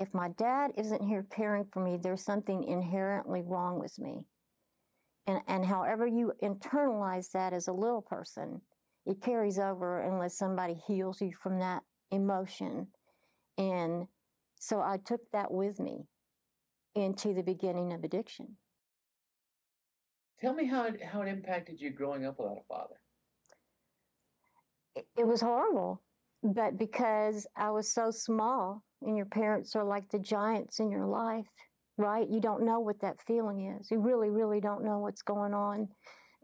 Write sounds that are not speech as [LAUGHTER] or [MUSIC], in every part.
if my dad isn't here caring for me, there's something inherently wrong with me. And, and however you internalize that as a little person, it carries over unless somebody heals you from that emotion. And so I took that with me into the beginning of addiction. Tell me how it, how it impacted you growing up without a father. It, it was horrible, but because I was so small, and your parents are like the giants in your life, right? You don't know what that feeling is. You really, really don't know what's going on.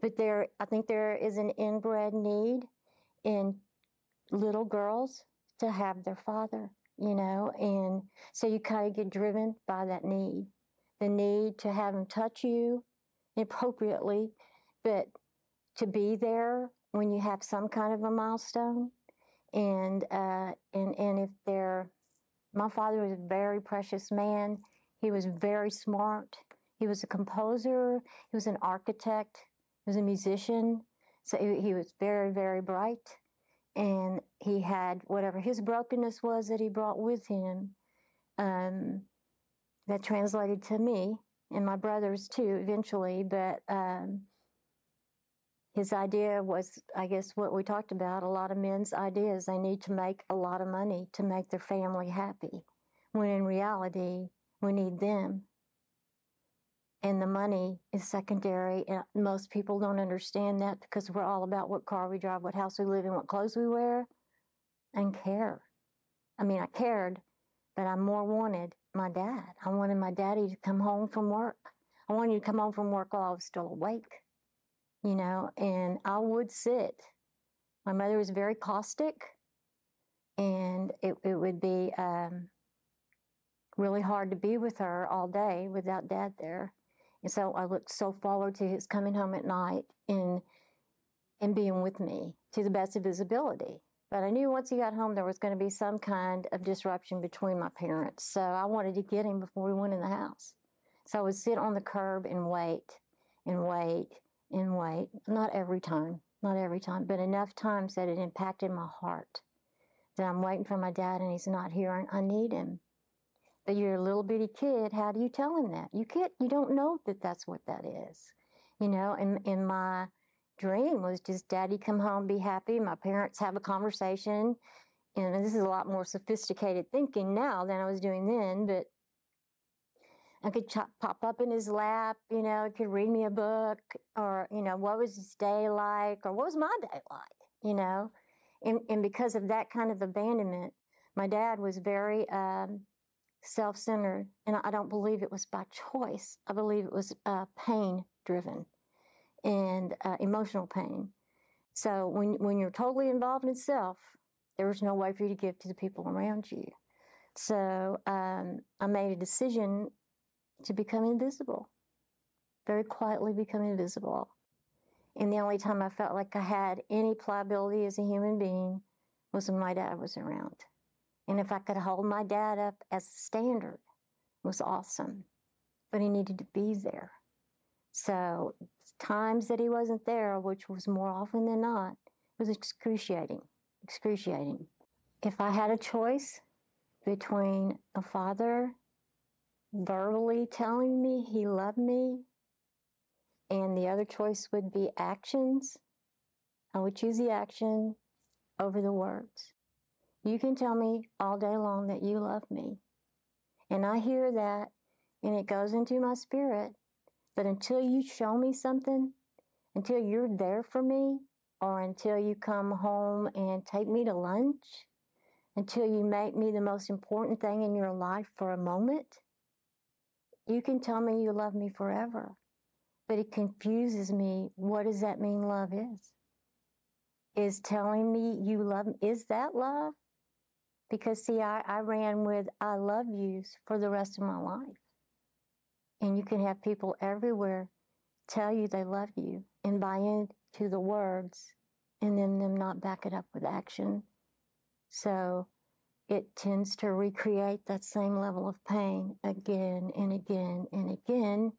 But there, I think there is an inbred need in little girls to have their father, you know, and so you kind of get driven by that need, the need to have him touch you appropriately, but to be there when you have some kind of a milestone, and uh, and and if they're my father was a very precious man. He was very smart. He was a composer. He was an architect. He was a musician. So he, he was very, very bright. And he had whatever his brokenness was that he brought with him um, that translated to me and my brothers too eventually. But um, his idea was, I guess, what we talked about. A lot of men's ideas they need to make a lot of money to make their family happy, when in reality, we need them. And the money is secondary. And most people don't understand that because we're all about what car we drive, what house we live in, what clothes we wear, and care. I mean, I cared, but I more wanted my dad. I wanted my daddy to come home from work. I wanted you to come home from work while I was still awake you know, and I would sit. My mother was very caustic, and it, it would be um, really hard to be with her all day without dad there. And so I looked so forward to his coming home at night and and being with me to the best of his ability. But I knew once he got home there was going to be some kind of disruption between my parents. So I wanted to get him before we went in the house. So I would sit on the curb and wait and wait in wait. Not every time, not every time, but enough times that it impacted my heart. That I'm waiting for my dad and he's not here and I need him. But you're a little bitty kid. How do you tell him that? You can't. You don't know that that's what that is. You know. And and my dream was just daddy come home, be happy. My parents have a conversation. And this is a lot more sophisticated thinking now than I was doing then. But I could pop up in his lap, you know, could read me a book, or, you know, what was his day like, or what was my day like, you know? And, and because of that kind of abandonment, my dad was very um, self centered, and I don't believe it was by choice. I believe it was uh, pain driven and uh, emotional pain. So when, when you're totally involved in self, there was no way for you to give to the people around you. So um, I made a decision to become invisible, very quietly become invisible. And the only time I felt like I had any pliability as a human being was when my dad was around. And if I could hold my dad up as a standard, was awesome. But he needed to be there. So times that he wasn't there, which was more often than not, was excruciating. Excruciating. If I had a choice between a father verbally telling me he loved me, and the other choice would be actions, I would choose the action over the words. You can tell me all day long that you love me. And I hear that and it goes into my spirit. But until you show me something, until you're there for me, or until you come home and take me to lunch, until you make me the most important thing in your life for a moment, you can tell me you love me forever, but it confuses me. What does that mean love is? Is telling me you love me, is that love? Because see, I, I ran with I love yous for the rest of my life. And you can have people everywhere tell you they love you and buy into the words and then them not back it up with action. So it tends to recreate that same level of pain again and again and again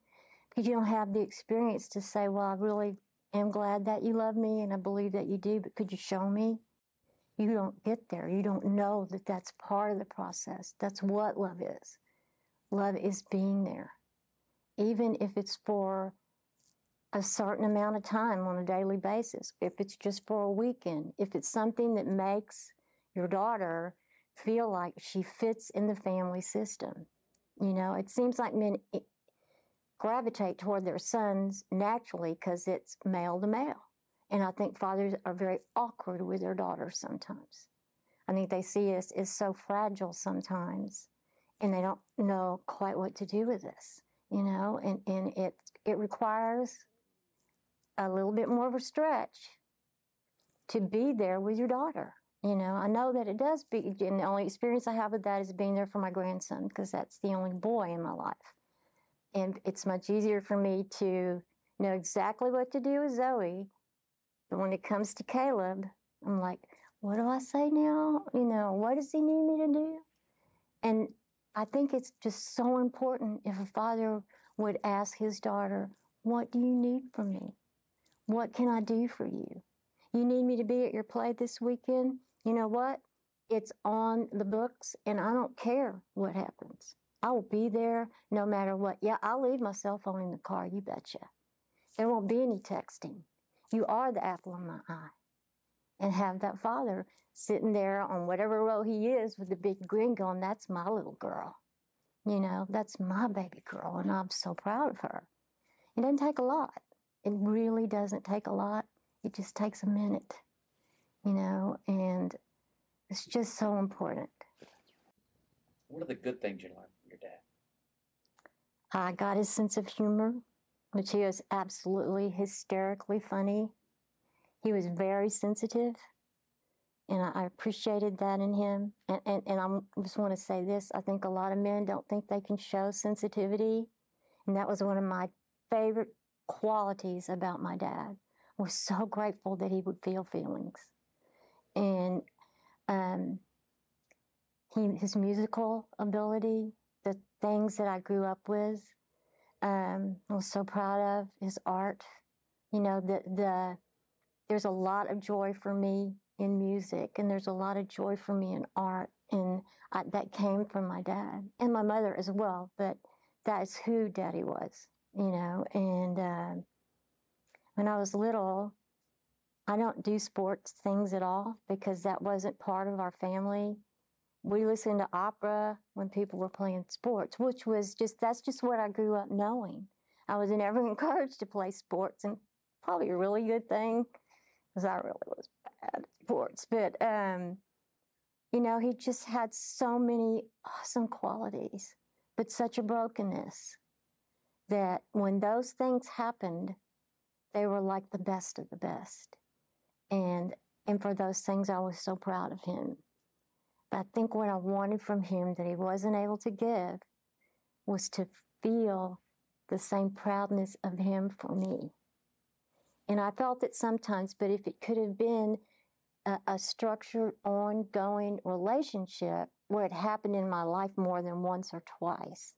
because you don't have the experience to say, Well, I really am glad that you love me and I believe that you do, but could you show me? you don't get there. You don't know that that's part of the process. That's what love is. Love is being there, even if it's for a certain amount of time on a daily basis, if it's just for a weekend, if it's something that makes your daughter feel like she fits in the family system. You know, it seems like men gravitate toward their sons naturally because it's male to male. And I think fathers are very awkward with their daughters sometimes. I think they see us as so fragile sometimes and they don't know quite what to do with us, you know, and, and it it requires a little bit more of a stretch to be there with your daughter. You know, I know that it does be, and the only experience I have with that is being there for my grandson because that's the only boy in my life. And it's much easier for me to know exactly what to do with Zoe. But when it comes to Caleb, I'm like, what do I say now? You know, what does he need me to do? And I think it's just so important if a father would ask his daughter, What do you need from me? What can I do for you? You need me to be at your play this weekend? You know what? It's on the books, and I don't care what happens. I will be there no matter what. Yeah, I'll leave my cell phone in the car, you betcha. There won't be any texting. You are the apple of my eye. And have that father sitting there on whatever row he is with the big grin going, That's my little girl. You know, that's my baby girl, and I'm so proud of her. It doesn't take a lot. It really doesn't take a lot. It just takes a minute, you know, and it's just so important. What are the good things you learned from your dad? I got his sense of humor, which he was absolutely hysterically funny. He was very sensitive, and I, appreciated that in him. And, and, and I just want to say this I think a lot of men don't think they can show sensitivity. And that was one of my favorite qualities about my dad. I was so grateful that he would feel feelings. And um, he, his musical ability, the things that I grew up with, um, I was so proud of his art. You know, the, the, there's a lot of joy for me in music, and there's a lot of joy for me in art. And I, that came from my dad and my mother as well, but that's who daddy was you know. And uh, when I was little, I don't do sports things at all because that wasn't part of our family. We listened to opera when people were playing sports, which was just that's just what I grew up knowing. I was never [LAUGHS] encouraged to play sports, and probably a really good thing because I really was bad at sports. But um, you know, he just had so many awesome qualities, but such a brokenness that when those things happened, they were like the best of the best. And and for those things I was so proud of him. But I think what I wanted from him that he wasn't able to give was to feel the same proudness of him for me. And I felt it sometimes, but if it could have been a, a structured, ongoing relationship where it happened in my life more than once or twice,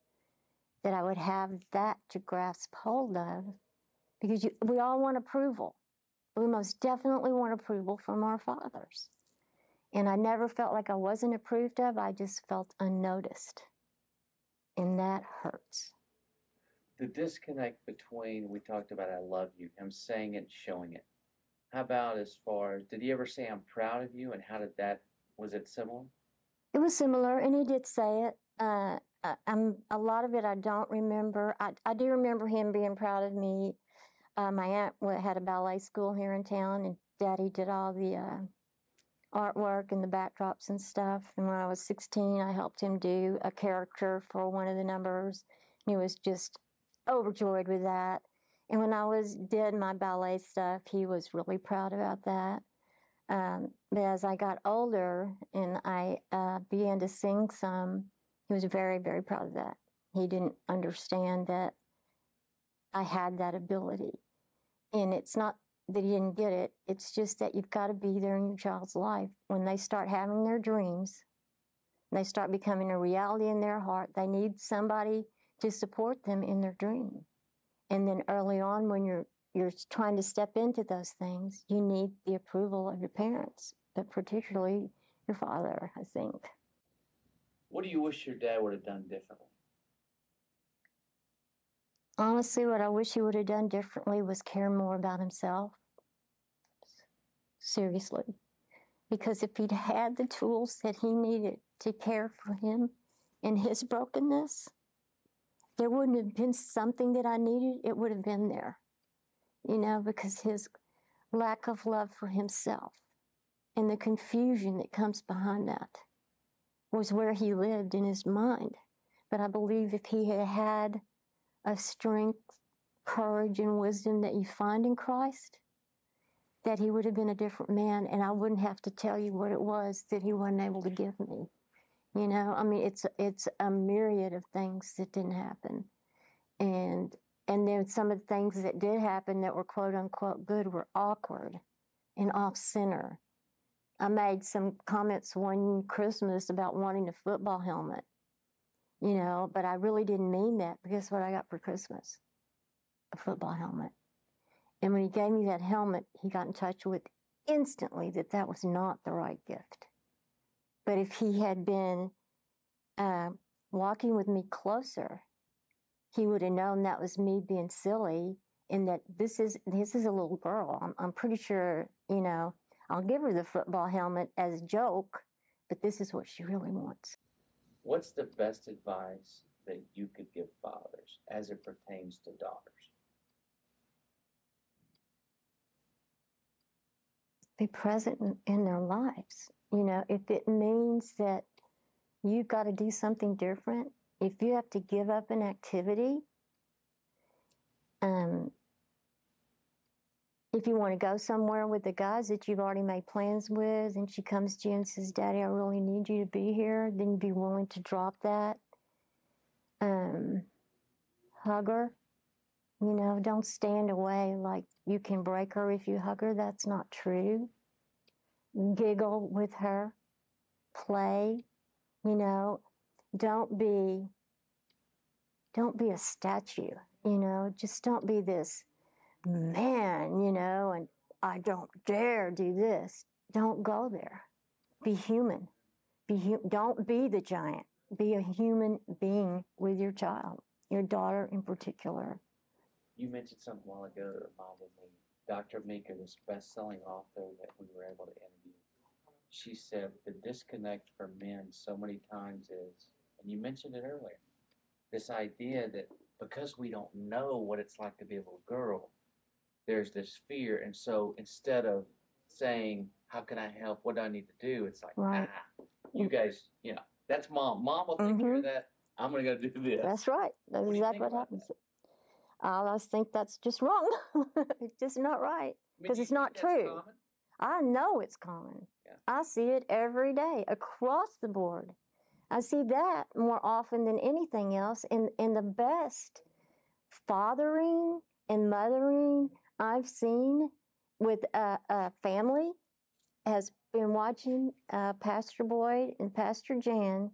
that I would have that to grasp hold of because you, we all want approval. We most definitely want approval from our fathers. And I never felt like I wasn't approved of, I just felt unnoticed. And that hurts. The disconnect between, we talked about I love you, him saying it showing it. How about as far as, did he ever say I'm proud of you? And how did that, was it similar? It was similar, and he did say it. Uh, uh, I'm a lot of it I don't remember. I, I do remember him being proud of me. Uh, my aunt had a ballet school here in town, and Daddy did all the uh, artwork and the backdrops and stuff. And when I was 16, I helped him do a character for one of the numbers. He was just overjoyed with that. And when I was did my ballet stuff, he was really proud about that. Um, but as I got older and I uh, began to sing some, he was very, very proud of that. He didn't understand that I had that ability. And it's not that he didn't get it, it's just that you've got to be there in your child's life. When they start having their dreams, they start becoming a reality in their heart, they need somebody to support them in their dream. And then early on, when you're you're trying to step into those things, you need the approval of your parents. but particularly your father, I think. What do you wish your dad would have done differently? Honestly, what I wish he would have done differently was care more about himself. Seriously. Because if he'd had the tools that he needed to care for him in his brokenness, there wouldn't have been something that I needed, it would have been there. You know, because his lack of love for himself and the confusion that comes behind that was where he lived in his mind. But I believe if he had had a strength, courage, and wisdom that you find in Christ, that he would have been a different man, and I wouldn't have to tell you what it was that he wasn't able to give me. You know, I mean, it's it's a myriad of things that didn't happen, and and then some of the things that did happen that were quote unquote good were awkward and off center. I made some comments one Christmas about wanting a football helmet, you know, but I really didn't mean that because what I got for Christmas, a football helmet. And when he gave me that helmet, he got in touch with instantly that that was not the right gift. But if he had been uh, walking with me closer, he would have known that was me being silly and that this is this is a little girl. I'm, I'm pretty sure, you know, I'll give her the football helmet as a joke, but this is what she really wants. What's the best advice that you could give fathers as it pertains to daughters? Be present in, their lives. You know, if it means that you've got to do something different, if you have to give up an activity, um, if you want to go somewhere with the guys that you've already made plans with, and she comes to you and says, Daddy, I really need you to be here, then be willing to drop that. Um, hug her. You know, don't stand away like you can break her if you hug her. That's not true. Giggle with her. Play. You know, don't be don't be a statue, you know, just don't be this man, you know, and I don't dare do this. Don't go there. Be human. Be hu- don't be the giant. Be a human being with your child, your daughter in particular. You mentioned something a while ago that reminded me. Dr. Meeker, this best-selling author that we were able to interview, she said the disconnect for men so many times is, and you mentioned it earlier, this idea that because we don't know what it's like to be a little girl, there's this fear. And so instead of saying, How can I help? What do I need to do? It's like, Right. ah, you guys, you know, that's mom. Mom will take care of that. I'm going to go do this. That's right. That's What exactly what happens. I always think that's just wrong. [LAUGHS] it's just not right. I mean, 'cause it's not true. I know it's common. Yeah. I see it every day across the board. I see that more often than anything else. And, and the best fathering and mothering I've seen with a, a family has been watching uh, Pastor Boyd and Pastor Jan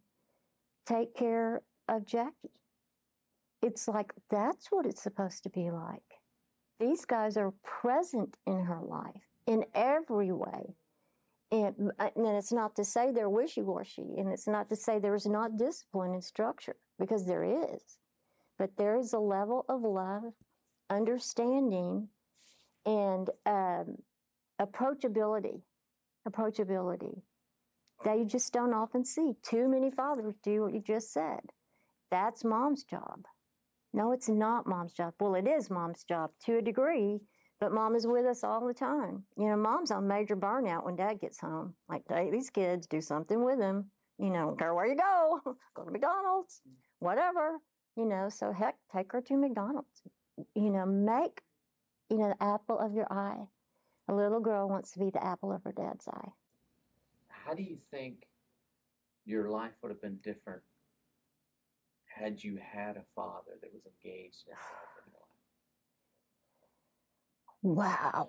take care of Jackie. It's like that's what it's supposed to be like. These guys are present in her life in every way. And, and it's not to say they're wishy washy, and it's not to say there's not discipline and structure, because there is. But there is a level of love, understanding, and um, approachability. Approachability that you just don't often see. Too many fathers do what you just said. That's mom's job. No, it's not mom's job. Well, it is mom's job to a degree, but mom is with us all the time. You know, mom's on major burnout when dad gets home. Like, take these kids, do something with them. You know, care where you go, [LAUGHS] go to McDonald's, whatever. You know, so heck, take her to McDonald's. You know, make, you know, the apple of your eye. A little girl wants to be the apple of her dad's eye. How do you think your life would have been different had you had a father that was engaged in your life? Wow,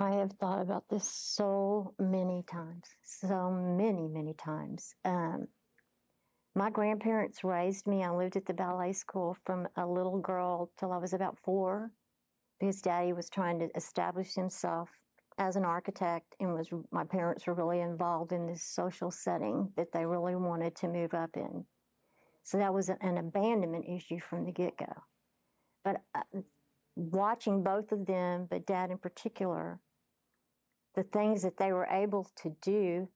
I have thought about this so many times, so many, many times. Um, my grandparents raised me. I lived at the ballet school from a little girl till I was about four because daddy was trying to establish himself as an architect and was my parents were really involved in this social setting that they really wanted to move up in. So that was an abandonment issue from the get go. But uh, watching both of them, but dad in particular, the things that they were able to do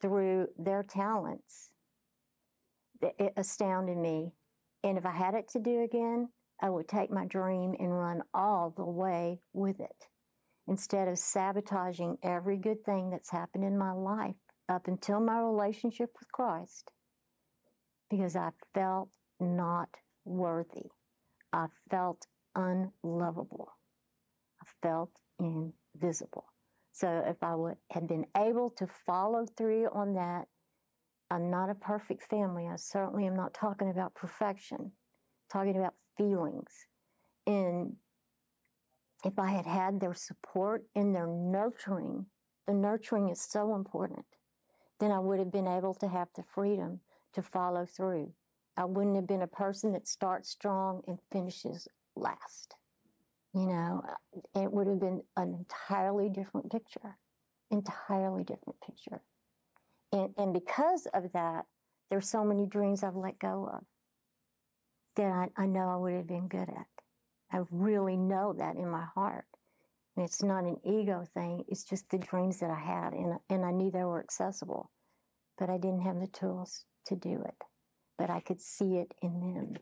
through their talents, it astounded me. And if I had it to do again, I would take my dream and run all the way with it instead of sabotaging every good thing that's happened in my life up until my relationship with Christ because I felt not worthy. I felt unlovable. I felt invisible. So if I would have been able to follow through on that, I'm not a perfect family. I certainly am not talking about perfection. I'm talking about feelings. And if I had had their support and their nurturing, the nurturing is so important, then I would have been able to have the freedom to follow through. I wouldn't have been a person that starts strong and finishes last. You know, uh, it would have been an entirely different picture, entirely different picture. And, and because of that, there's so many dreams I've let go of that I, I know I would have been good at. I really know that in my heart. And it's not an ego thing, it's just the dreams that I had, and, and I knew they were accessible, but I didn't have the tools to do it. But I could see it in them.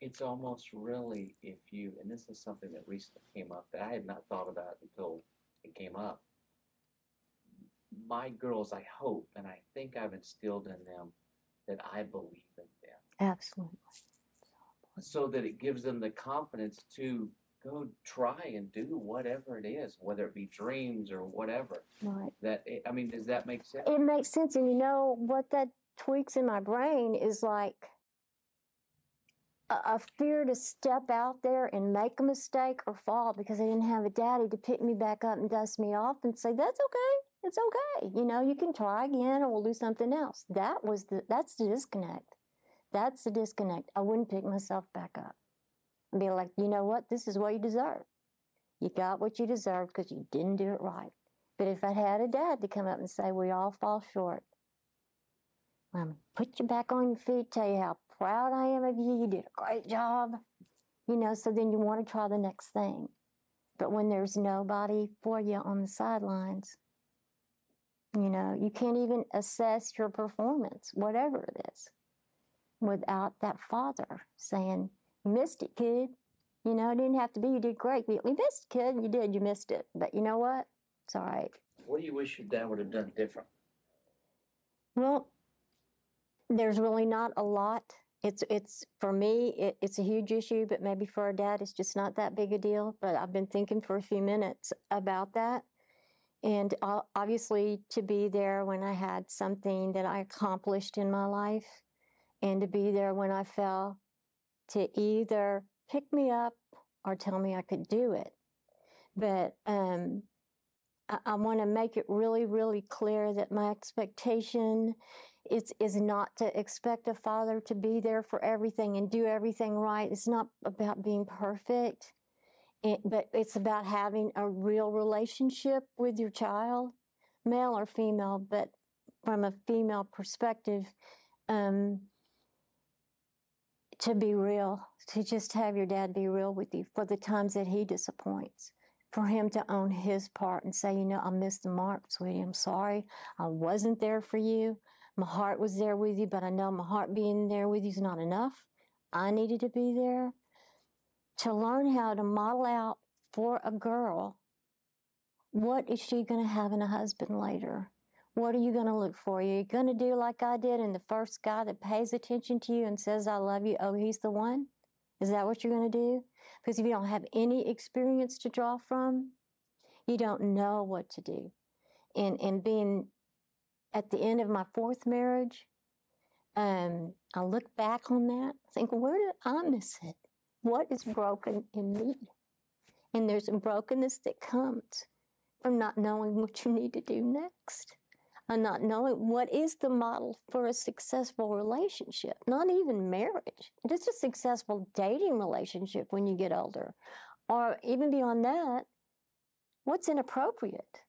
It's almost really if you, and this is something that recently came up that I had not thought about until it came up. My girls, I hope, and I think I've instilled in them that I believe in them. Absolutely so that it gives them the confidence to go try and do whatever it is, whether it be dreams or whatever. Right. That eh, I mean, does that make sense? It makes sense, and you know what that tweaks in my brain is like a, a fear to step out there and make a mistake or fall because I didn't have a daddy to pick me back up and dust me off and say that's okay. It's okay. You know, you can try again or we'll do something else. That was the that's the disconnect. That's the disconnect. I wouldn't pick myself back up and be like, you know what? This is what you deserve. You got what you deserve because you didn't do it right. But if I had a dad to come up and say, we all fall short, um, put you back on your feet, tell you how proud I am of you, you did a great job, you know, so then you want to try the next thing. But when there's nobody for you on the sidelines, you know, you can't even assess your performance, whatever it is without that father saying, You missed it, kid. You know, it didn't have to be, you did great. We missed it, kid. You did, you missed it. But you know what? It's all right. What do you wish your dad would have done different? Well, there's really not a lot. It's it's for me, it, it's a huge issue, but maybe for our dad, it's just not that big a deal. But I've been thinking for a few minutes about that, and obviously to be there when I had something that I accomplished in my life, and to be there when I fell to either pick me up or tell me I could do it. But um, I, I want to make it really, really clear that my expectation is, is not to expect a father to be there for everything and do everything right. It's not about being perfect, it, but it's about having a real relationship with your child, male or female, but from a female perspective. Um, to be real, to just have your dad be real with you for the times that he disappoints, for him to own his part and say, you know, I missed the mark, sweetie. I'm sorry. I wasn't there for you. My heart was there with you, but I know my heart being there with you is not enough. I needed to be there. To learn how to model out for a girl what is she going to have in a husband later? What are you going to look for? Are you going to do like I did and the first guy that pays attention to you and says, I love you, oh, he's the one? Is that what you're going to do? Because if you don't have any experience to draw from, you don't know what to do. And, and being at the end of my fourth marriage, um, I look back on that, think, where did I miss it? What is broken in me? And there's a brokenness that comes from not knowing what you need to do next and not knowing what is the model for a successful relationship, not even marriage, just a successful dating relationship when you get older. Or even beyond that, what's inappropriate?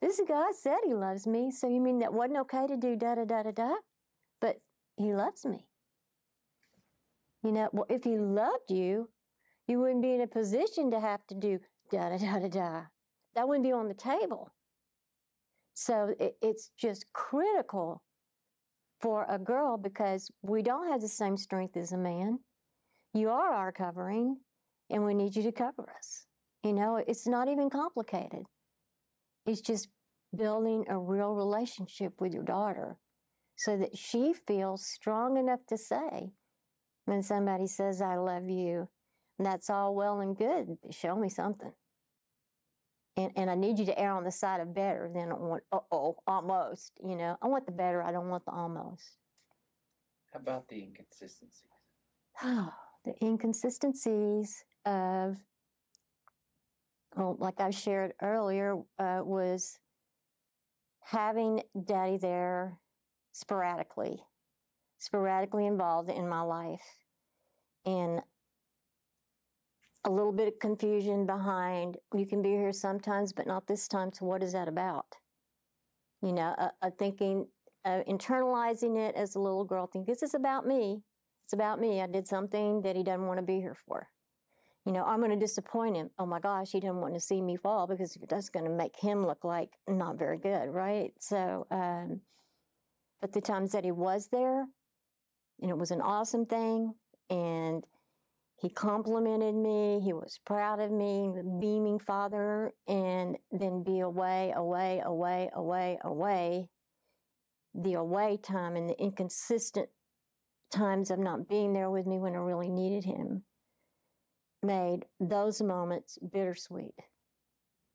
This guy said he loves me, so you mean that wasn't okay to do da da da da da? But he loves me. You know, well, if he loved you, you wouldn't be in a position to have to do da da da da da. That wouldn't be on the table. So it, it's just critical for a girl because we don't have the same strength as a man. You are our covering, and we need you to cover us. You know, it's not even complicated. It's just building a real relationship with your daughter so that she feels strong enough to say when somebody says, I love you, and that's all well and good. Show me something. And, and I need you to err on the side of better than on, uh oh, almost. You know, I want the better, I don't want the almost. How about the inconsistencies? Oh, [SIGHS] the inconsistencies of, well, like I shared earlier, uh, was having daddy there sporadically, sporadically involved in my life, and a little bit of confusion behind you can be here sometimes, but not this time. So, what is that about? You know, uh, uh, thinking, uh, internalizing it as a little girl, think this is about me. It's about me. I did something that he doesn't want to be here for. You know, I'm going to disappoint him. Oh my gosh, he doesn't want to see me fall because that's going to make him look like not very good, right? So, um, but the times that he was there, and it was an awesome thing, and he complimented me. He was proud of me, the beaming father, and then be away, away, away, away, away. The away time and the inconsistent times of not being there with me when I really needed him made those moments bittersweet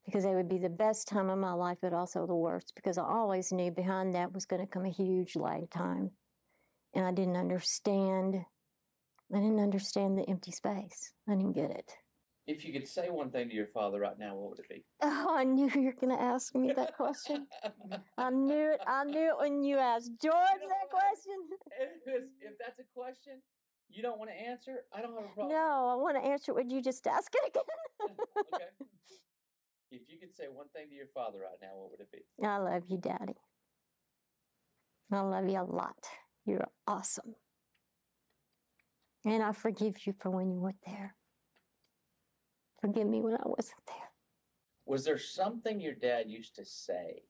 because they would be the best time of my life, but also the worst because I always knew behind that was going to come a huge lag time. And I didn't understand I didn't understand the empty space. I didn't get it. If you could say one thing to your father right now, what would it be? [LAUGHS] Oh, I knew you were going to ask me that question. I knew it. I knew it when you asked [LAUGHS] George that question. if, if that's a question you don't want to answer, I don't have a problem. No, I want to answer it. Would you just ask it again? [LAUGHS] okay. If you could say one thing to your father right now, what would it be? I love you, Daddy. I love you a lot. You're awesome. And I forgive you for when you weren't there. Forgive me when I wasn't there. Was there something your dad used to say?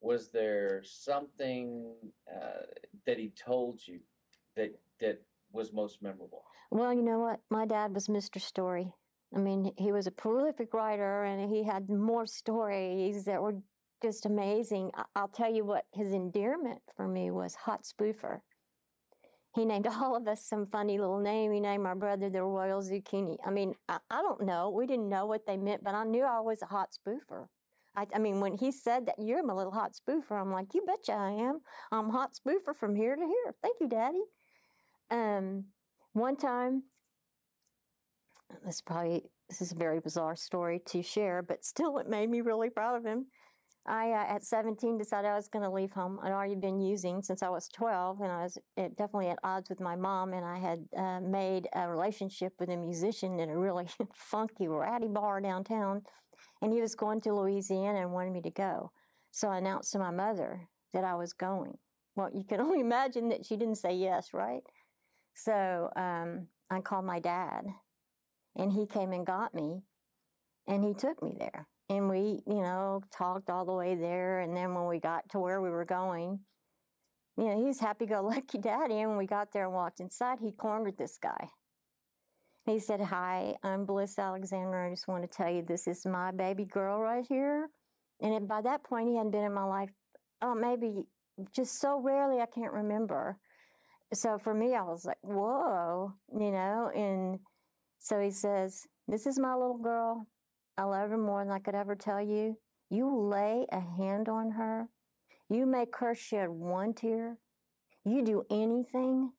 Was there something uh, that he told you that that was most memorable? Well, you know what? My dad was Mr. Story. I mean, he was a prolific writer and he had more stories that were just amazing. I'll tell you what his endearment for me was Hot Spoofer he named [LAUGHS] all of us some funny little name. He named my brother the Royal Zucchini. I mean, I, I don't know. We didn't know what they meant, but I knew I was a hot spoofer. I, I, mean, when he said that you're my little hot spoofer, I'm like, you betcha I am. I'm hot spoofer from here to here. Thank you, Daddy. Um, one time, this probably this is a very bizarre story to share, but still, it made me really proud of him. I, uh, at 17, decided I was going to leave home. I'd already been using since I was 12, and I was definitely at odds with my mom. And I had uh, made a relationship with a musician in a really [LAUGHS] funky, ratty bar downtown. And he was going to Louisiana and wanted me to go. So I announced to my mother that I was going. Well, you can [LAUGHS] only imagine that she didn't say yes, right? So um, I called my dad, and he came and got me, and he took me there and we, you know, talked all the way there. And then when we got to where we were going, you know, he's happy go lucky [LAUGHS] daddy. And when we got there and walked inside, he cornered this guy. He said, Hi, I'm Bliss Alexander. I just want to tell you this is my baby girl right here. And by that point, he hadn't been in my life, oh, maybe just so rarely I can't remember. So for me, I was like, Whoa, you know. And so he says, This is my little girl. I love her more than I could ever tell you. You lay a hand on her, you make her shed one tear, you do anything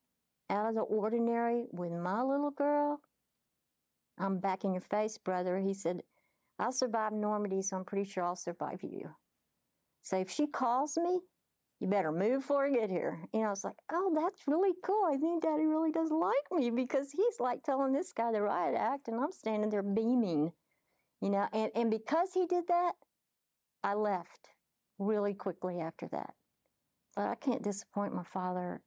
out of the ordinary with my little girl, I'm back in your face, brother. He said, I survived Normandy, so I'm pretty sure I'll survive you. So if she calls me, you better move before I get here. And I was like, oh, that's really cool. I think daddy really does like me because he's like telling this guy the riot act, and I'm standing there beaming. You know, and, and because he did that, I left. really quickly after that. But I can't disappoint my father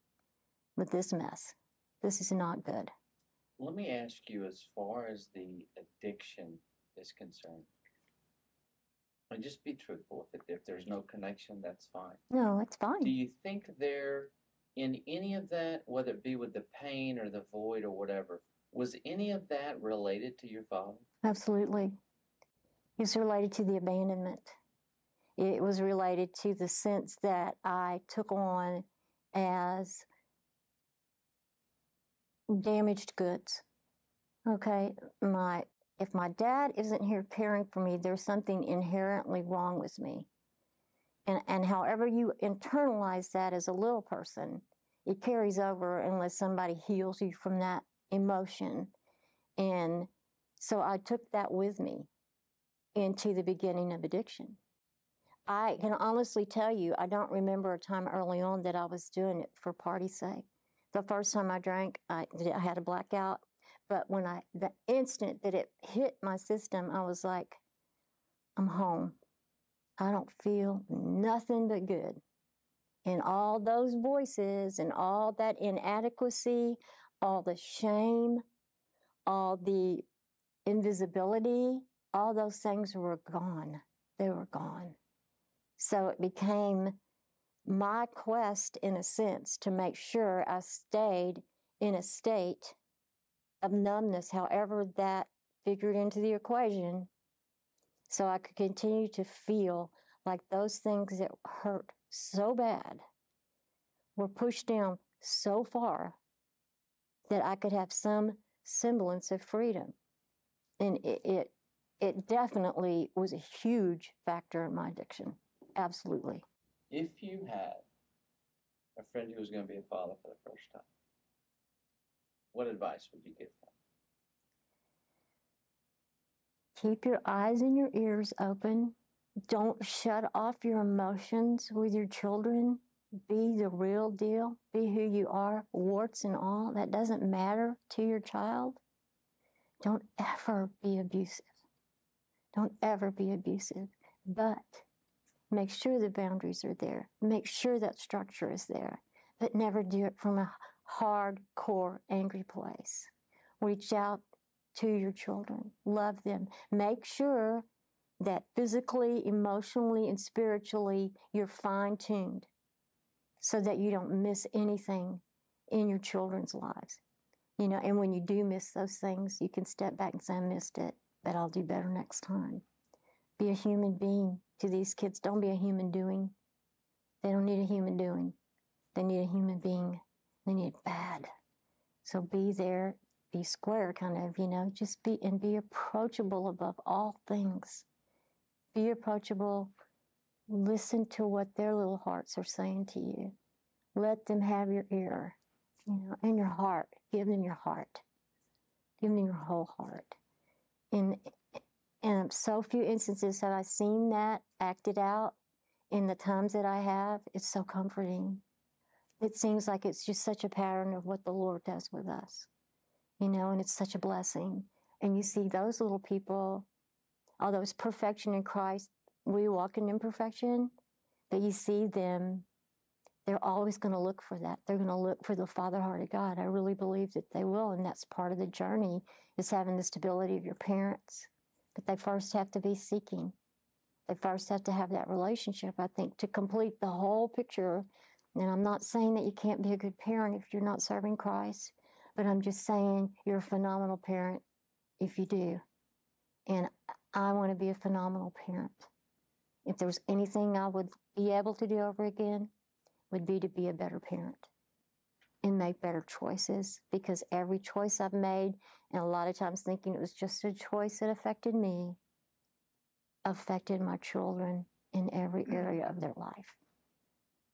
with this mess. This is not good. Let me ask you, as far as the addiction is concerned, and just be truthful. If, if there's no connection, that's fine. No, it's fine. Do you think there, in any of that, whether it be with the pain or the void or whatever, was any of that related to your father? Absolutely. It's related to the abandonment. It was related to the sense that I took on as damaged goods. Okay, my if my dad isn't here caring for me, there's something inherently wrong with me. And and however you internalize that as a little person, it carries over unless somebody heals you from that emotion. And so I took that with me into the beginning of addiction. I can honestly tell you, I don't remember a time early on that I was doing it for party's sake. The first time I drank, I, I had a blackout. But when I, the instant that it hit my system, I was like, I'm home. I don't feel nothing but good. And all those voices and all that inadequacy, all the shame, all the invisibility, all those things were gone. They were gone. So it became my quest, in a sense, to make sure I stayed in a state of numbness, however that figured into the equation, so I could continue to feel like those things that hurt so bad were pushed down so far that I could have some semblance of freedom. And it, it, it definitely was a huge factor in my addiction. Absolutely. If you had a friend who was going to be a father for the first time, what advice would you give them? Keep your eyes and your ears open. Don't shut off your emotions with your children. Be the real deal. Be who you are, warts and all. That doesn't matter to your child. Don't ever be abusive. Don't ever be abusive. But make sure the boundaries are there. Make sure that structure is there. But never do it from a hardcore angry place. Reach out to your children. Love them. Make sure that physically, emotionally, and spiritually you're fine tuned so that you don't miss anything in your children's lives. You know, and when you do miss those things, you can step back and say, I missed it, but I'll do better next time. Be a human being to these kids. Don't be a human doing. They don't need a human doing. They need a human being. They need it bad. So be there, be square, kind of, you know, just be and be approachable above all things. Be approachable. Listen to what their little hearts are saying to you. Let them have your ear, you know, and your heart. Give them your heart. Give them your whole heart. In in so few instances have I seen that acted out in the times that I have. It's so comforting. It seems like it's just such a pattern of what the Lord does with us, you know, and it's such a blessing. And you see those little people, although it's perfection in Christ, we walk in imperfection, but you see them, they're always going to look for that. They're going to look for the Father heart of God. I really believe that they will, and that's part of the journey is having the stability of your parents. But they first have to be seeking. They first have to have that relationship, I think, to complete the whole picture. And I'm not saying that you can't be a good parent if you're not serving Christ, but I'm just saying you're a phenomenal parent if you do. And I want to be a phenomenal parent. If there was anything I would be able to do over again, would be to be a better parent and make better choices because every choice I've made, and a lot of times thinking it was just a choice that affected me, affected my children in every mm-hmm. area of their life.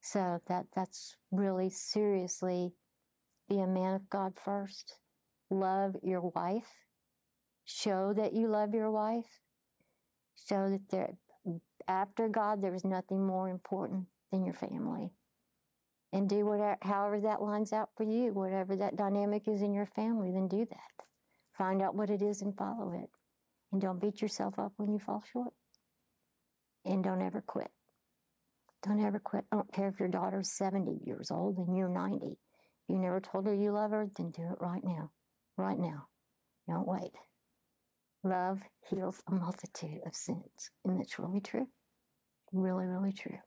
So that that's really seriously be a man of God first. Love your wife. Show that you love your wife. Show that there after God there is nothing more important than your family. And do whatever however that lines out for you, whatever that dynamic is in your family, then do that. Find out what it is and follow it. And don't beat yourself up when you fall short. And don't ever quit. Don't ever quit. I don't care if your daughter's 70 years old and you're 90. If you never told her you love her, then do it right now. Right now. Don't wait. Love heals a multitude of sins. And that's really true. Really, really true.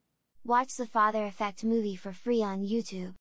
Watch the Father Effect movie for free on YouTube.